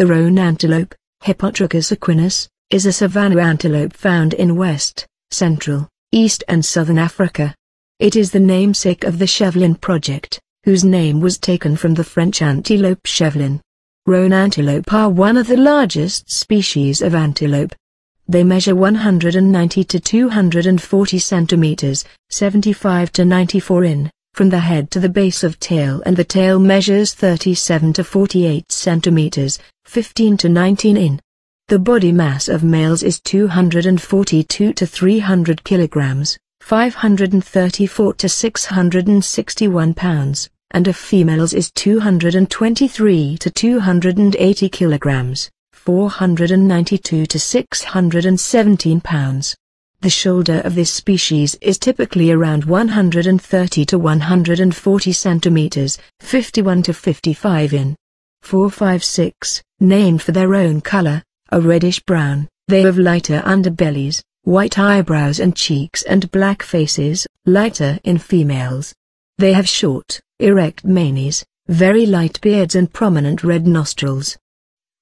The roan antelope, Hippotragus equinus, is a savanna antelope found in west, central, east and southern Africa. It is the namesake of the Chevaline project, whose name was taken from the French antelope Chevaline. Roan antelope are one of the largest species of antelope. They measure 190 to 240 centimeters, 75 to 94 in, from the head to the base of tail and the tail measures 37 to 48 centimeters, 15 to 19 in. The body mass of males is 242 to 300 kilograms, 534 to 661 pounds, and of females is 223 to 280 kilograms, 492 to 617 pounds. The shoulder of this species is typically around 130 to 140 centimeters, 51 to 55 in. 456, named for their roan color, a reddish-brown, they have lighter underbellies, white eyebrows and cheeks and black faces, lighter in females. They have short, erect manes, very light beards and prominent red nostrils.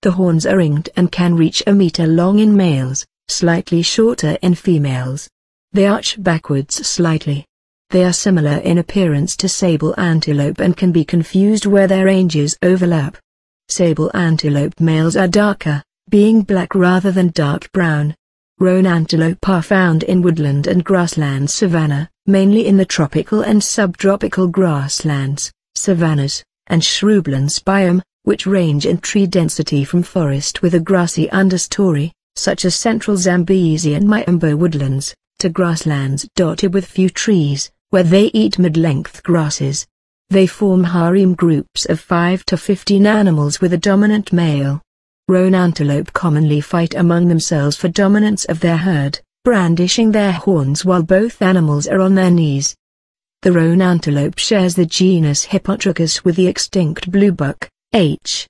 The horns are ringed and can reach a meter long in males, slightly shorter in females. They arch backwards slightly. They are similar in appearance to sable antelope and can be confused where their ranges overlap. Sable antelope males are darker, being black rather than dark brown. Roan antelope are found in woodland and grassland savanna, mainly in the tropical and subtropical grasslands, savannas, and shrublands biome, which range in tree density from forest with a grassy understory, such as central Zambezian Miombo woodlands, to grasslands dotted with few trees, where they eat mid-length grasses. They form harem groups of 5 to 15 animals with a dominant male. Roan antelope commonly fight among themselves for dominance of their herd, brandishing their horns while both animals are on their knees. The roan antelope shares the genus Hippotragus with the extinct bluebuck, H.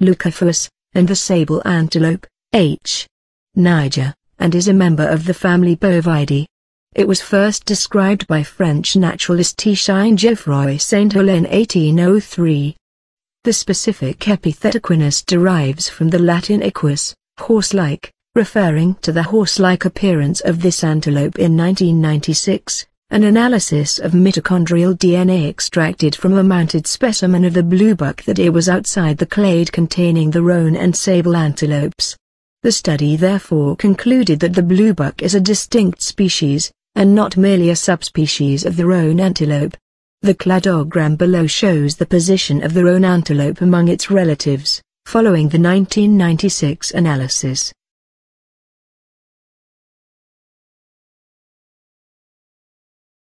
leucophaeus, and the sable antelope, H. niger, and is a member of the family Bovidae. It was first described by French naturalist Etienne Geoffroy Saint-Hilaire in 1803. The specific epithet equinus derives from the Latin equus, horse-like, referring to the horse-like appearance of this antelope in 1996. An analysis of mitochondrial DNA extracted from a mounted specimen of the bluebuck that it was outside the clade containing the roan and sable antelopes. The study therefore concluded that the bluebuck is a distinct species, and not merely a subspecies of the roan antelope. The cladogram below shows the position of the roan antelope among its relatives, following the 1996 analysis.